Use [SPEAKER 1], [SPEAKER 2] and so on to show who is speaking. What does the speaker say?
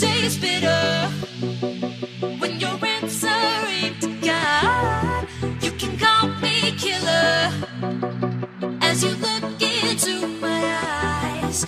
[SPEAKER 1] say bitter when you're answering to God. You can call me killer as you look into my eyes.